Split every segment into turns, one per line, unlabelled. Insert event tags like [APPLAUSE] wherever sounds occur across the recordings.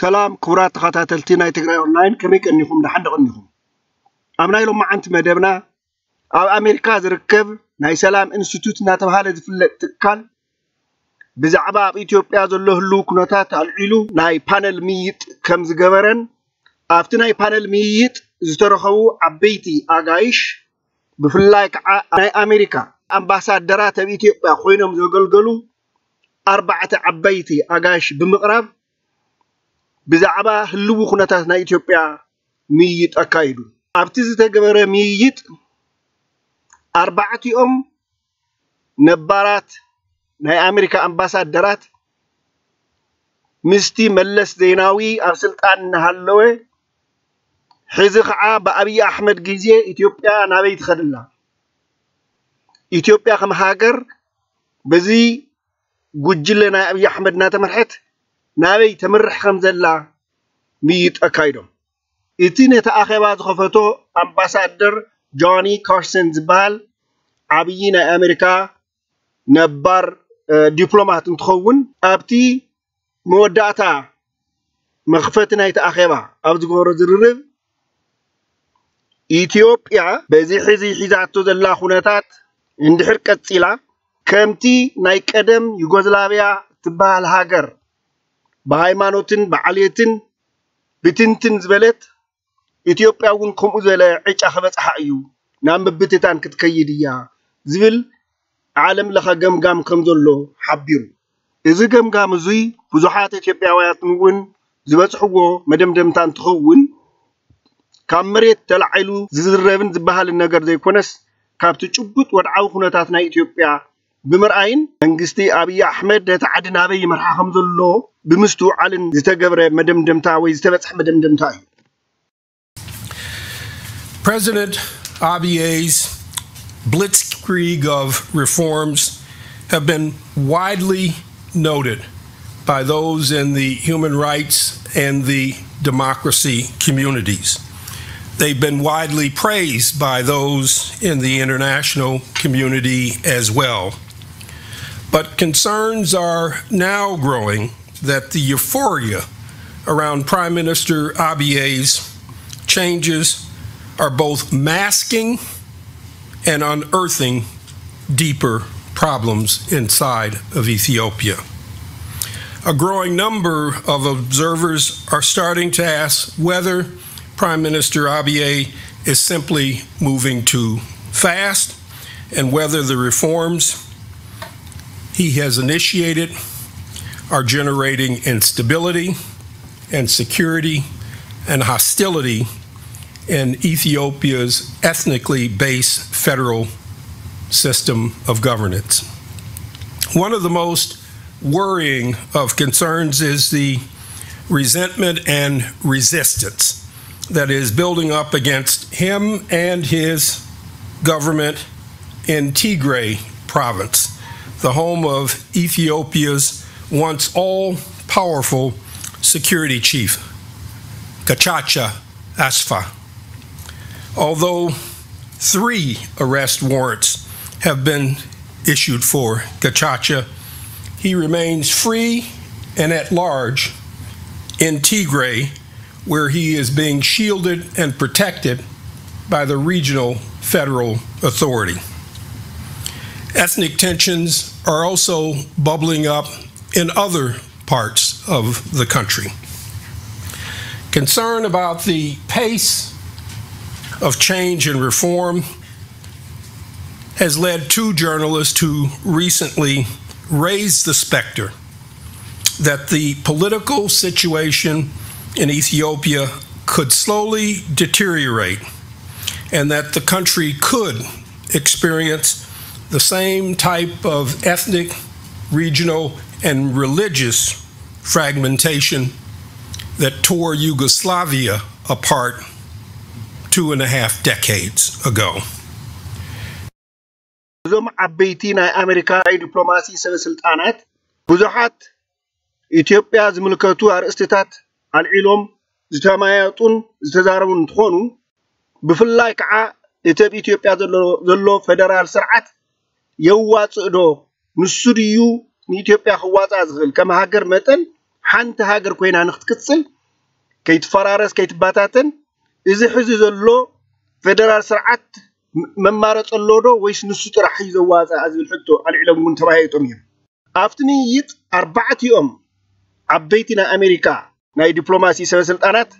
ሰላም ክቡራት ተኸታተልቲ ናይ ትግራይ ኦንላይን ከመይ ቀኒኹም ድሓን ደቐኒኹም ኣብ ናይ ሎማዓንቲ መደብና ኣብ ኣሜሪካ ዝርከብ ናይ ሰላም ኢንስቲቱት እናተባሃለ ዝፍለጥ ትካል ብዛዕባ ኣብ ኢትዮጵያ ዘሎ ህልው ኩነታት ኣልዒሉ ናይ ፓነል ምይይጥ ከም ዝገበረን ኣብቲ ናይ ፓነል ምይይጥ ዝተረኸቡ ዓበይቲ ኣጋይሽ ብፍላይ ከዓ ናይ ኣሜሪካ ኣምባሳደራት ኣብ ኢትዮጵያ ኮይኖም ዘገልገሉ ኣርባዕተ ዓበይቲ ኣጋይሽ ብምቕራብ ብዛዕባ ህልው ኩነታት ናይ ኢትዮጵያ ምይይጥ ኣካይዱ ኣብቲ ዝተገበረ ምይይጥ ኣርባዕቲኦም ነባራት ናይ ኣሜሪካ ኣምባሳደራት ምስቲ መለስ ዜናዊ ኣብ ስልጣን እናሃለወ ሕዚ ከዓ ብኣብዪ ኣሕመድ ግዜ ኢትዮጵያ ናበይ ትኸድላ? ኢትዮጵያ ከም ሃገር በዚ ጉጅለ ናይ ኣብዪ ኣሕመድ እናተመርሐት ናበይ ተምርሕ ከም ዘላ ምይይጥ ኣካይዶም እቲ ነቲ ኣኼባ ዝኸፈቶ ኣምባሳደር ጆኒ ካርሰን ዝበሃል ዓብዪ ናይ ኣሜሪካ ነባር ዲፕሎማት እንትኸውን ኣብቲ መወዳእታ መኽፈቲ ናይቲ ኣኼባ ኣብ ዝገበሮ ዝርርብ ኢትዮጵያ በዚ ሕዚ ሒዛቶ ዘላ ኩነታት እንድሕር ቀፂላ ከምቲ ናይ ቀደም ዩጎዝላቪያ ትበሃል ሃገር ብሃይማኖትን ብዓልየትን ብትንትን ዝበለት ኢትዮጵያ እውን ከምኡ ዝበለ ዕጫ ክበፅሓ እዩ። ናብ ምብትታን ክትከይድ እያ ዝብል ዓለም ለኸ ገምጋም ከም ዘሎ ሓቢሩ። እዚ ገምጋም እዙይ ብዙሓት ኢትዮጵያውያን እውን ዝበፅሕዎ መደምደምታ እንትኸውን ካብ መሬት ተላዒሉ ዝዝረብን ዝበሃልን ነገር ዘይኮነስ ካብቲ ጭቡጥ ወድዓዊ ኩነታት ናይ ኢትዮጵያ ብምርኣይን መንግስቲ ኣብዪ ኣሕመድ ነቲ ዓዲ ናበይ ይመርሓ ከም ዘሎ ብምስትውዓልን ዝተገብረ መደምደምታ ወይ ዝተበፅሐ መደምደምታ እዩ
President Abiy's blitzkrieg of reforms have been widely noted by those in the human rights and the democracy communities. They've been widely praised by those in the international community as well. But concerns are now growing that the euphoria around Prime Minister Abiy's changes are both masking and unearthing deeper problems inside of Ethiopia. A growing number of observers are starting to ask whether Prime Minister Abiy is simply moving too fast and whether the reforms he has initiated are generating instability and security and hostility in Ethiopia's ethnically based federal system of governance. One of the most worrying of concerns is the resentment and resistance that is building up against him and his government in Tigray province, the home of Ethiopia's once all powerful security chief, Getachew Assefa. Although three arrest warrants have been issued for Gachacha, he remains free and at large in Tigray, where he is being shielded and protected by the regional federal authority. Ethnic tensions are also bubbling up in other parts of the country. Concern about the pace of change and reform has led two journalists to recently raise the specter that the political situation in Ethiopia could slowly deteriorate and that the country could experience the same type of ethnic, regional, and religious fragmentation that tore Yugoslavia apart two and a half decades ago.
እዞም ዓበይቲ ናይ ኣሜሪካ ናይ ዲፕሎማሲ ሰበስልጣናት ብዙሓት ኢትዮጵያ ዝምልከቱ ኣርእስትታት ኣልዒሎም ዝተማያጡን ዝተዛረቡን እንትኾኑ ብፍላይ ከዓ እቲ ኣብ ኢትዮጵያ ዘሎ ፌደራል ስርዓት የዋፅእ ዶ ንሱ ድዩ ንኢትዮጵያ ክዋፃእ ዝኽእል ከም ሃገር መጠን ሓንቲ ሃገር ኮይና ንክትቅፅል ከይትፈራረስ ከይትባታተን እዚ ሕዚ ዘሎ ፌደራል ስርዓት መማረፅ ኣሎ ዶ ወይስ ንሱ ጥራሕ እዩ ዘዋፅእ ዝብል ሕቶ ኣልዒሎም እውን ተባሂጦም እዮም ኣብቲ ምይይጥ ኣርባዕቲኦም ዓበይቲ ናይ ኣሜሪካ ናይ ዲፕሎማሲ ሰበስልጣናት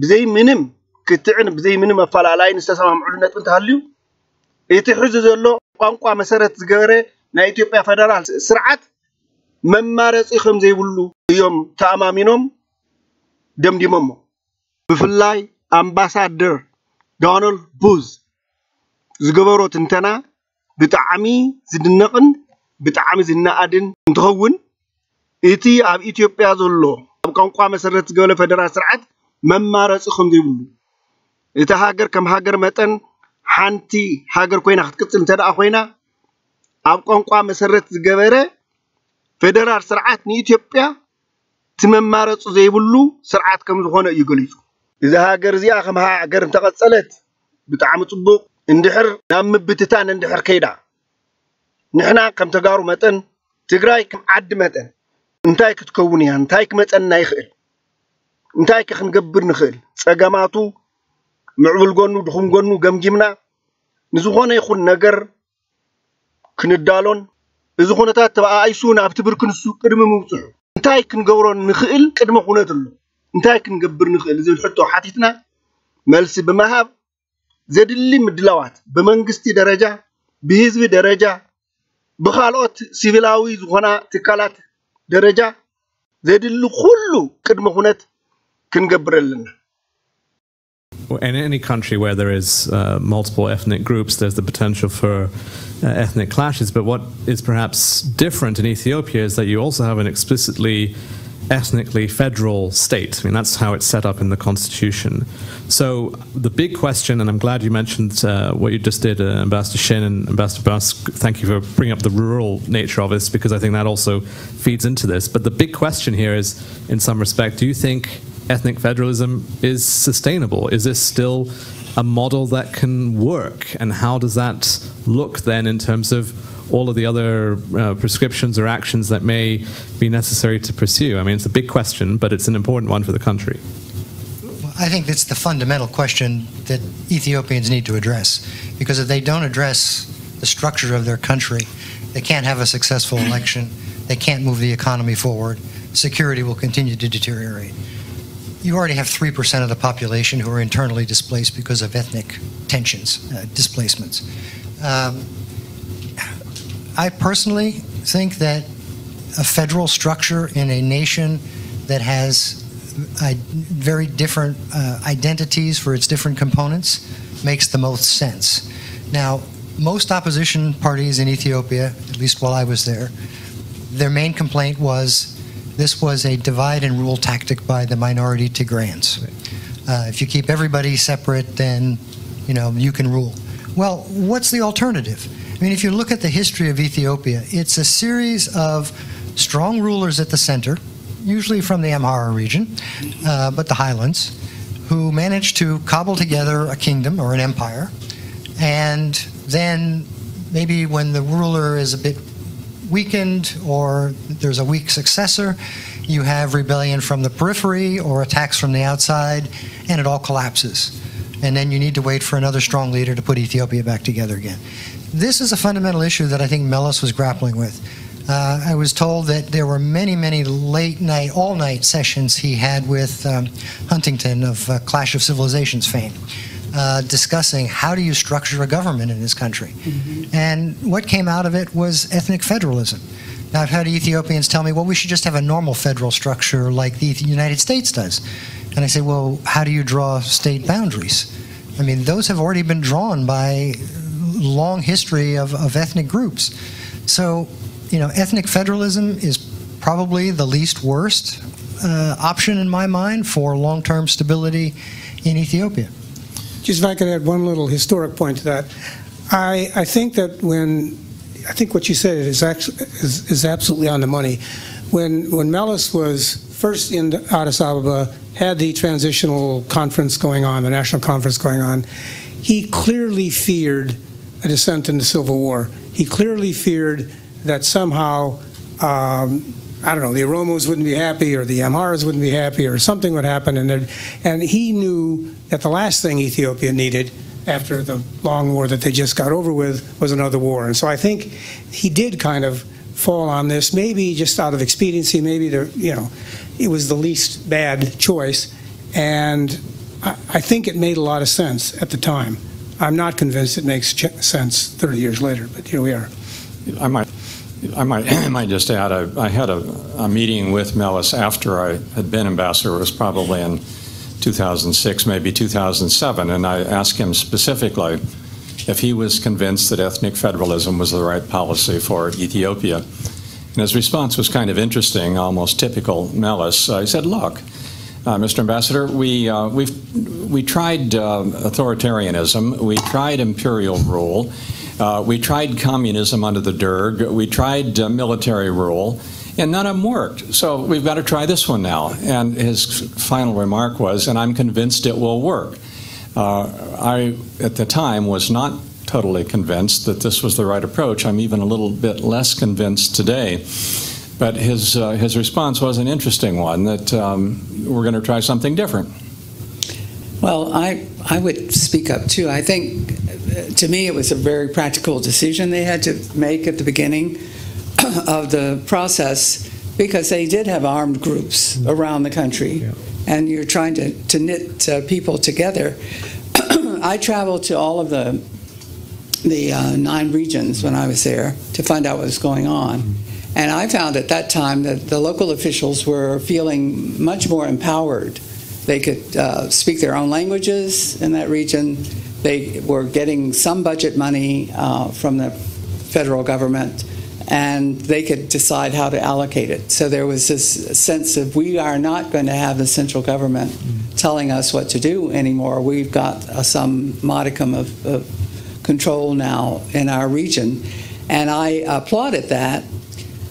ብዘይ ምንም ክትዕን ብዘይ ምንም ኣፈላላይን ዝተሰማምዕሉ ነጥቢ እንተሃልዩ እቲ ሕዚ ዘሎ ቋንቋ መሰረት ዝገበረ ናይ ኢትዮጵያ ፌደራል ስርዓት መማረፂ ከም ዘይብሉ እዮም ተኣማሚኖም ደምዲሞሞ። ብፍላይ ኣምባሳደር ዶናልድ ቡዝ ዝገበሮ ትንተና ብጣዕሚ ዝድነቕን ብጣዕሚ ዝነኣድን እንትኸውን እቲ ኣብ ኢትዮጵያ ዘሎ ኣብ ቋንቋ መሰረት ዝገበለ ፌደራል ስርዓት መማረፂ ከም ዘይብሉ። እቲ ሃገር ከም ሃገር መጠን ሓንቲ ሃገር ኮይና ክትቅፅል እንተደኣ ኮይና ኣብ ቋንቋ መሰረት ዝገበረ ፌደራል ስርዓት ንኢትዮጵያ ትመማረፁ ዘይብሉ ስርዓት ከም ዝኾነ እዩ ገሊፁ እዚ ሃገር እዚኣ ከም ሃገር እንተቐፀለት ብጣዕሚ ፅቡቅ እንድሕር ናብ ምብትታን እንድሕር ከይዳ። ንሕና ከም ተጋሩ መጠን ትግራይ ከም ዓዲ መጠን እንታይ ክትከውን እያ? እንታይ ክመፀና ይኽእል? እንታይ ከ ክንገብር ንኽእል? ፀገማቱ ምዕቡል ጎኑ ድኹም ጎኑ ገምጊምና። ንዝኾነ ይኹን ነገር ክንዳሎን። እዚ ኩነታት ተበኣይሱ ናብቲ ብርኪ ንሱ ቅድሚ ምብፅሑ እንታይ ክንገብሮ ንኽእል? ቅድመ ኩነት ኣሎ። እንታይ ክንገብር ንኽእል ዝብል ሕቶ ሓቲትና መልሲ ብምሃብ ዘድሊ ምድላዋት ብመንግስቲ ደረጃ ብህዝቢ ደረጃ ብካልኦት ሲቪላዊ ዝኾና ትካላት ደረጃ ዘድሊ ኩሉ ቅድመ ኩነት ክንገብር ኣለና
in any country where there is uh, multiple ethnic groups, there's the potential for uh, ethnic clashes. But what is perhaps different in Ethiopia is that you also have an explicitly ethnically federal state. I mean, that's how it's set up in the constitution. So the big question, and I'm glad you mentioned uh, what you just did, uh, Ambassador Shinn and Ambassador Bass. Thank you for bringing up the rural nature of this because I think that also feeds into this. But the big question here is, in some respect, do you think ethnic federalism is sustainable? Is this still a model that can work? And how does that look then in terms of all of the other uh, prescriptions or actions that may be necessary to pursue? I mean, it's a big question, but it's an important one for the country.
I think that's the fundamental question that Ethiopians need to address. Because if they don't address the structure of their country, they can't have a successful election, they can't move the economy forward, security will continue to deteriorate. You already have 3% of the population who are internally displaced because of ethnic tensions, uh, displacements. Um, I personally think that a federal structure in a nation that has uh, very different uh, identities for its different components makes the most sense. Now, most opposition parties in Ethiopia, at least while I was there, their main complaint was this was a divide and rule tactic by the minority Tigrayans. Uh, if you keep everybody separate, then you know you can rule. Well, what's the alternative? I mean, if you look at the history of Ethiopia, it's a series of strong rulers at the center, usually from the Amhara region, uh, but the highlands, who managed to cobble together a kingdom or an empire, and then maybe when the ruler is a bit weakened or there's a weak successor, you have rebellion from the periphery or attacks from the outside, and it all collapses. And then you need to wait for another strong leader to put Ethiopia back together again. This is a fundamental issue that I think Meles was grappling with. Uh, I was told that there were many, many late night, all night sessions he had with um, Huntington of uh, Clash of Civilizations fame. Uh, discussing how do you structure a government in this country. Mm-hmm. And what came out of it was ethnic federalism. Now, I've had Ethiopians tell me, well, we should just have a normal federal structure like the United States does. And I say, well, how do you draw state boundaries? I mean, those have already been drawn by long history of, of ethnic groups. So, you know, ethnic federalism is probably the least worst uh, option in my mind for long term stability in Ethiopia.
Just if I could add one little historic point to that. I, I think that when, I think what you said is, actually, is, is absolutely on the money. When, when Meles was first in Addis Ababa, had the transitional conference going on, the national conference going on, he clearly feared a descent into civil war. He clearly feared that somehow um, I don't know, the Oromos wouldn't be happy, or the Amharas wouldn't be happy, or something would happen, and and he knew that the last thing Ethiopia needed after the long war that they just got over with was another war. And so I think he did kind of fall on this, maybe just out of expediency, maybe the you know, it was the least bad choice, and I, I think it made a lot of sense at the time. I'm not convinced it makes sense 30 years later, but here we are.
I might, I might, [CLEARS THROAT] I might just add, I, I had a, a meeting with Meles after I had been ambassador. It was probably in 2006, maybe 2007, and I asked him specifically if he was convinced that ethnic federalism was the right policy for Ethiopia. And his response was kind of interesting, almost typical Meles. Uh, he said, "Look, uh, Mr. Ambassador, we uh, we've we tried uh, authoritarianism, we tried imperial rule." Uh, we tried communism under the Derg. We tried uh, military rule, and none of them worked. So we've got to try this one now. And his final remark was, and I'm convinced it will work. Uh, I, at the time, was not totally convinced that this was the right approach. I'm even a little bit less convinced today. But his, uh, his response was an interesting one that um, we're going to try something different.
Well, I, I would speak up too. I think, to me, it was a very practical decision they had to make at the beginning [COUGHS] of the process because they did have armed groups around the country, and you're trying to, to knit uh, people together. [COUGHS] I traveled to all of the the uh, nine regions when I was there to find out what was going on. And I found at that time that the local officials were feeling much more empowered. They could uh, speak their own languages in that region. They were getting some budget money uh, from the federal government, and they could decide how to allocate it. So there was this sense of we are not going to have the central government telling us what to do anymore. We've got uh, some modicum of, of control now in our region, and I applauded that.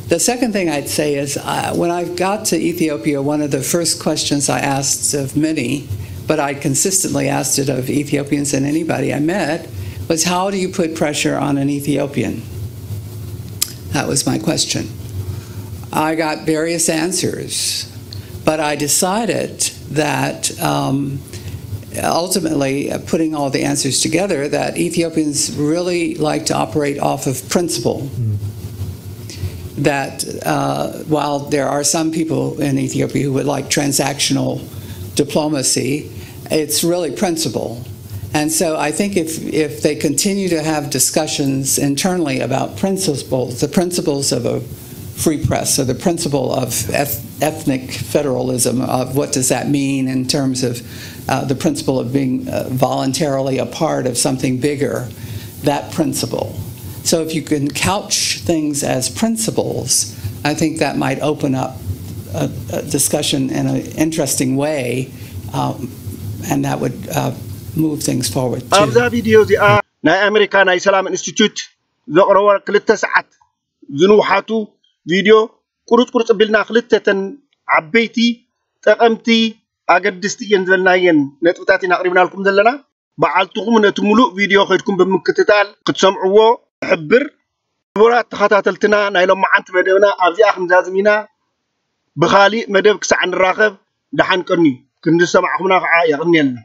The second thing I'd say is uh, when I got to Ethiopia, one of the first questions I asked of many, but I consistently asked it of Ethiopians and anybody I met, was how do you put pressure on an Ethiopian? That was my question. I got various answers, but I decided that um, ultimately, uh, putting all the answers together, that Ethiopians really like to operate off of principle that uh, while there are some people in Ethiopia who would like transactional diplomacy, it's really principle. And so I think if, if they continue to have discussions internally about principles, the principles of a free press, or the principle of eth- ethnic federalism, of what does that mean in terms of uh, the principle of being uh, voluntarily a part of something bigger, that principle. So if you can couch things as principles, I think that might open up a, a discussion in an interesting way, um, and that would uh, move things forward
ኣብዛ
too.
ቪድዮ እዚኣ ናይ ኣሜሪካ ናይ ሰላም ኢንስቲትዩት ዘቕረቦ ክልተ ሰዓት ዝንውሓቱ ቪድዮ ቁሩፅ ቁሩፅ ኣቢልና ክልተተን ዓበይቲ ጠቐምቲ ኣገድስቲ እየን ዝበልናየን ነጥብታት ኢና ኣቕሪብናልኩም ዘለና በዓልትኩም ነቲ ሙሉእ ቪድዮ ከድኩም ብምክትታል ክትሰምዕዎ ሕብር ክቡራት ተኸታተልትና ናይ ሎማዓንቲ መደብና ኣብዚኣ ክንዛዝም ኢና ብኻሊእ መደብ ክሳዕ ንራኸብ ደሓን ቀኒ ክንዲ ሰማዕኹምና ከዓ የቕኒየልና